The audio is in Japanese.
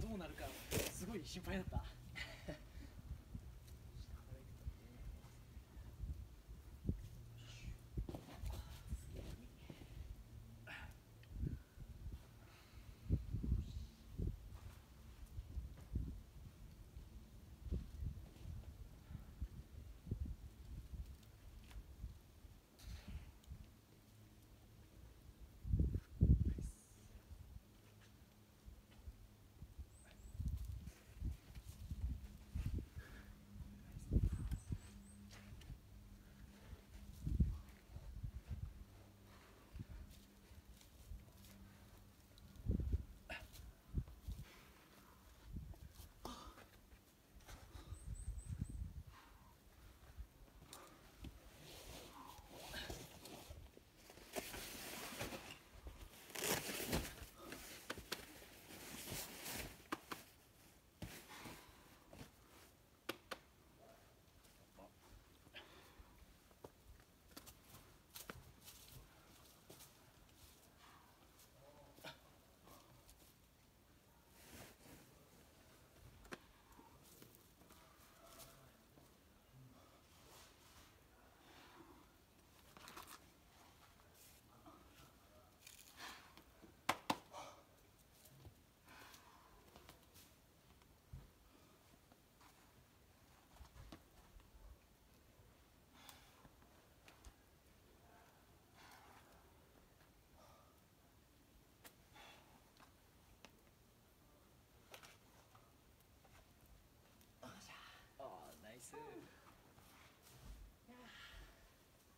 どうなるかすごい心配だった。to